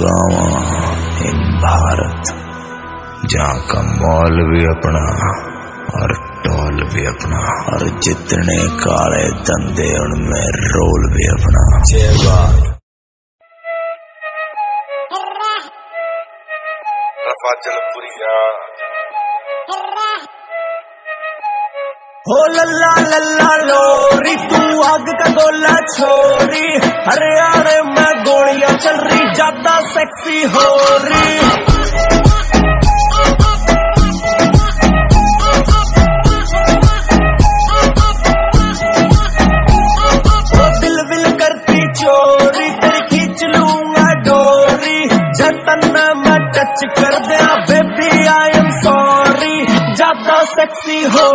गुड़गावा इन भारत जहाँ का मॉल भी अपना और टोल भी अपना और जितने काले धंधे उनमें रोल भी अपना। जय हो लल्ला लल्ला लोरी तू आग का गोला छोरी अरे अरे मैं गोलियाँ चल रही ज़्यादा सेक्सी हो रही चोरी जतन टच कर दिया बेबी आई एम सॉरी ज़्यादा सेक्सी हो